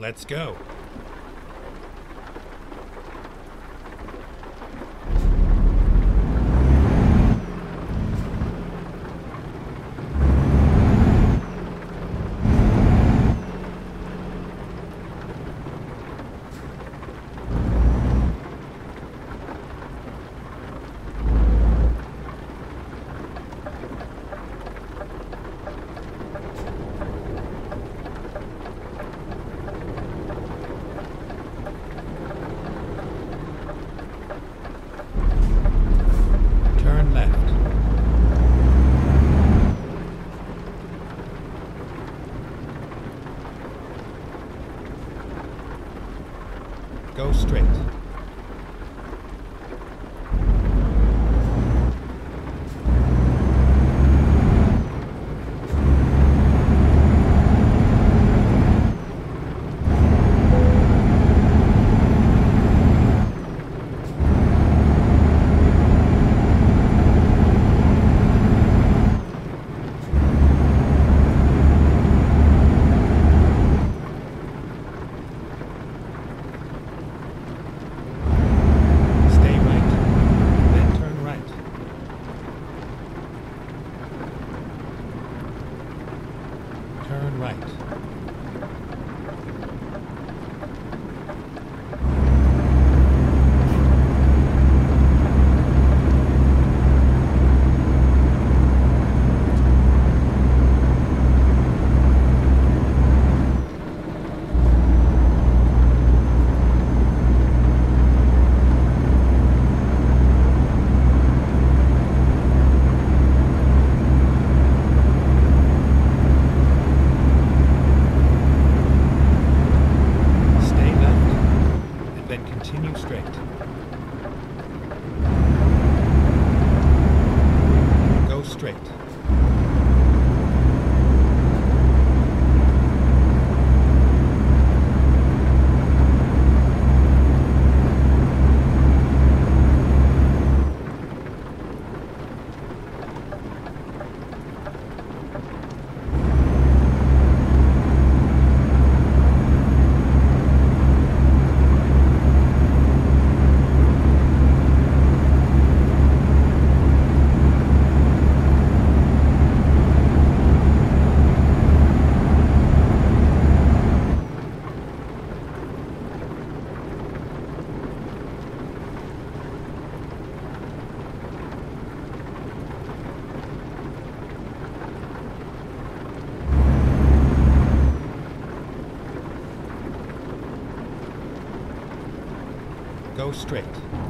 Let's go. Go straight.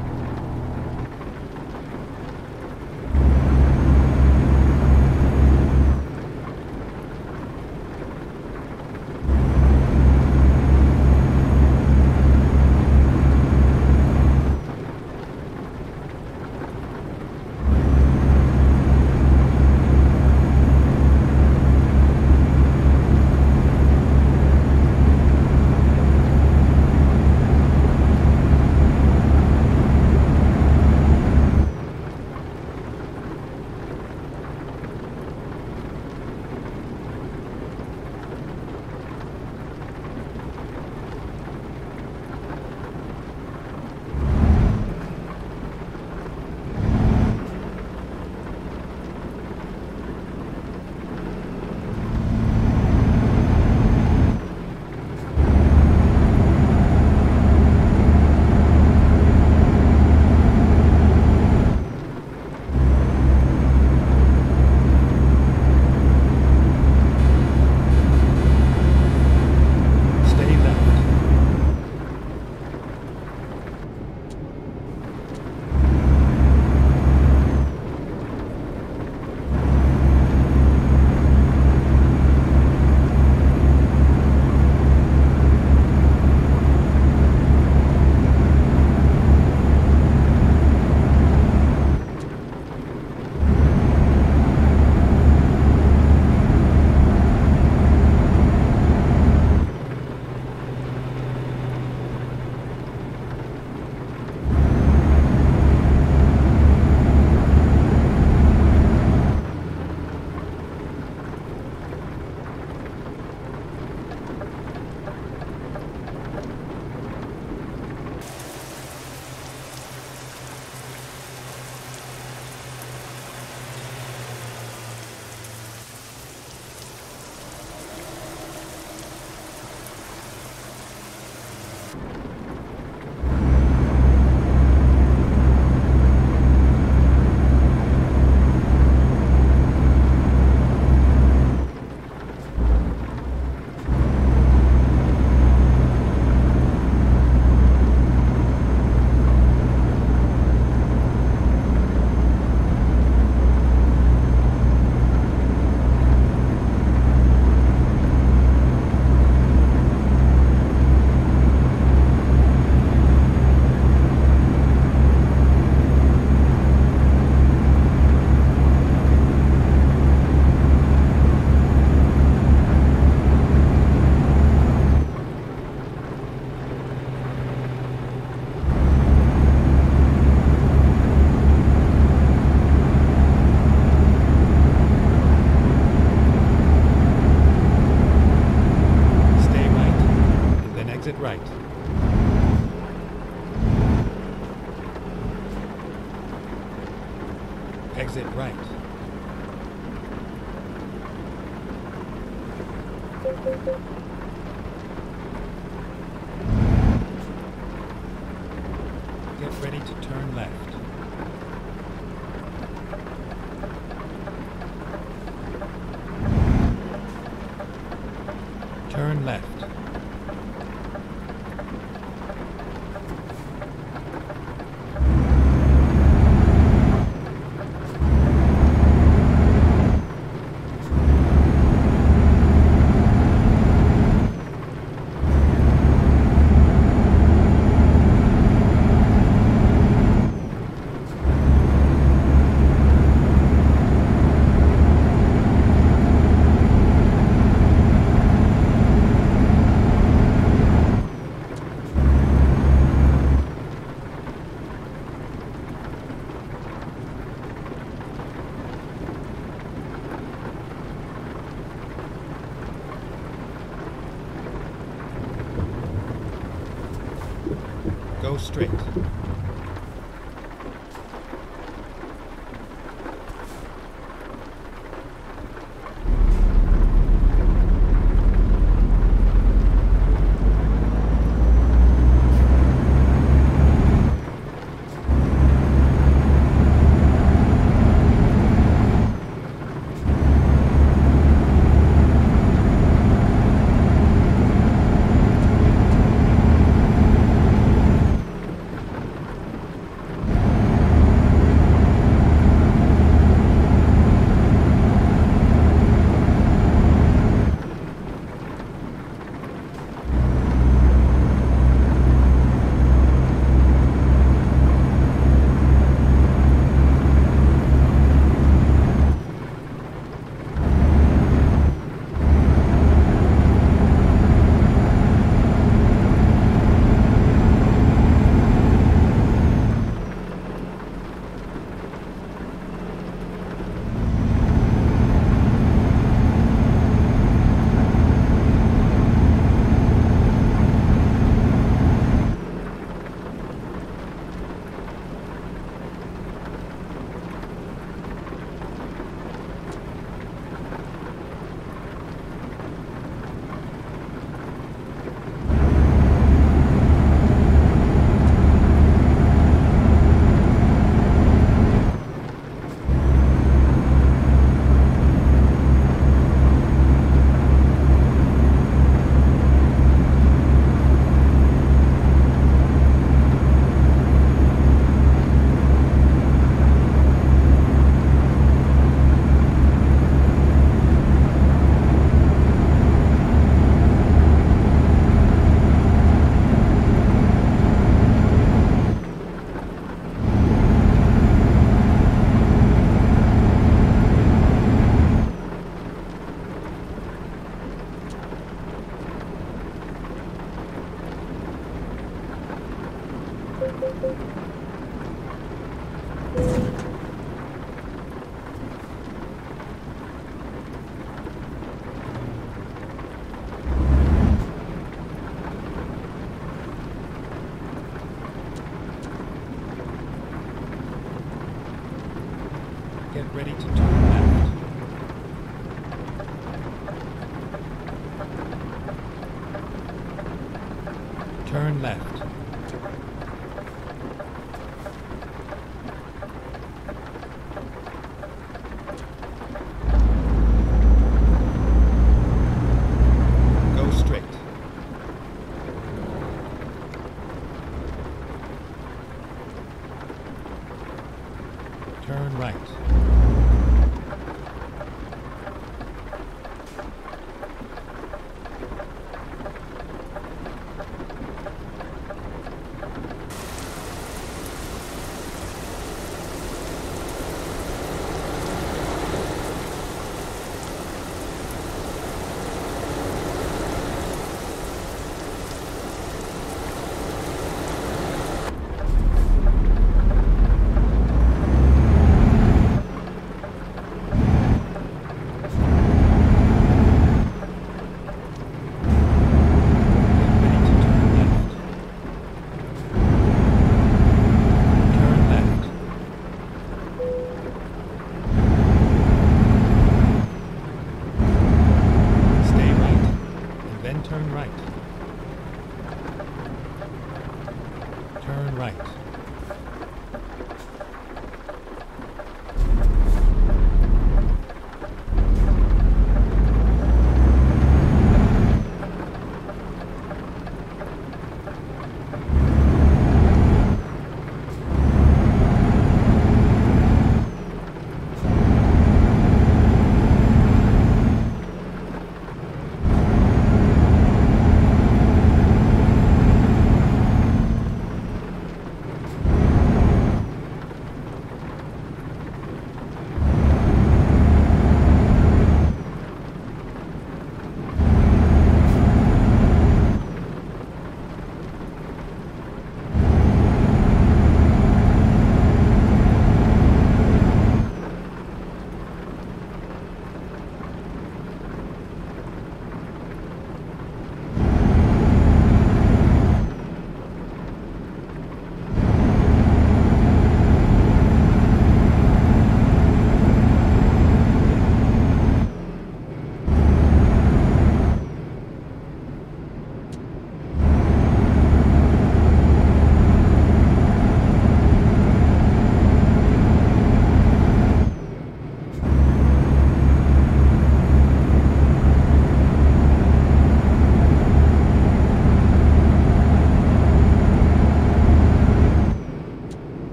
Turn left. Straight. Turn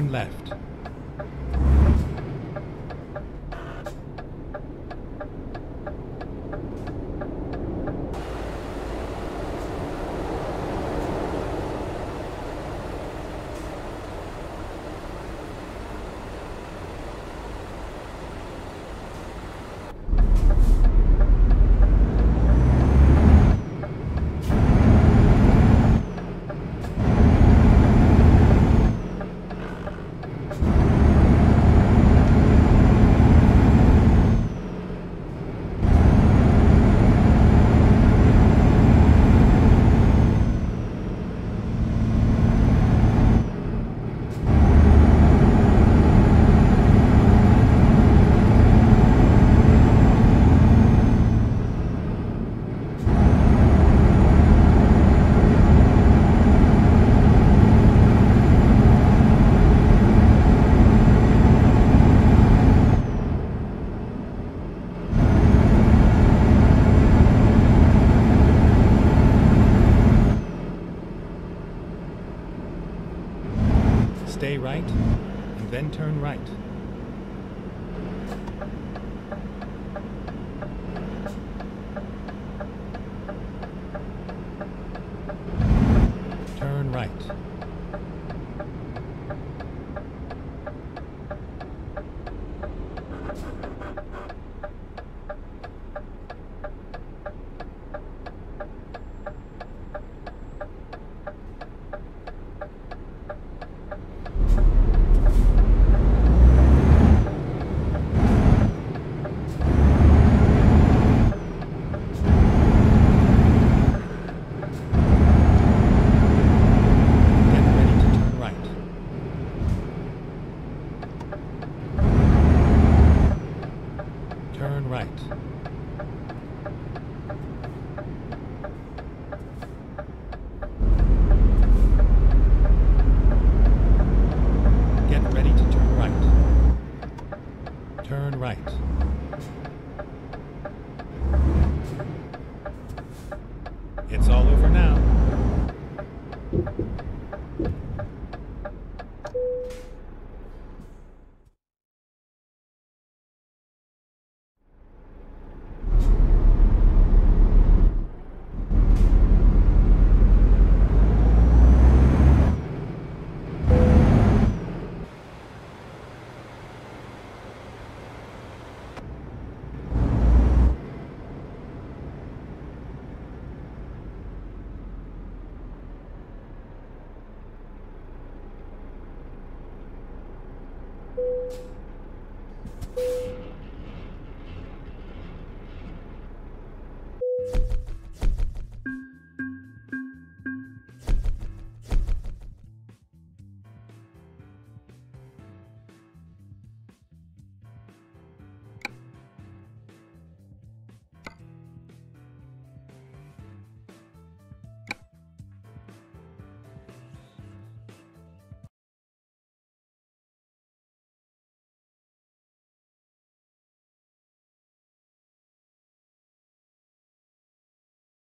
Turn left. Then turn right. Turn right. Get ready to turn right. Turn right. Get ready to turn right. Turn right. It's all over now.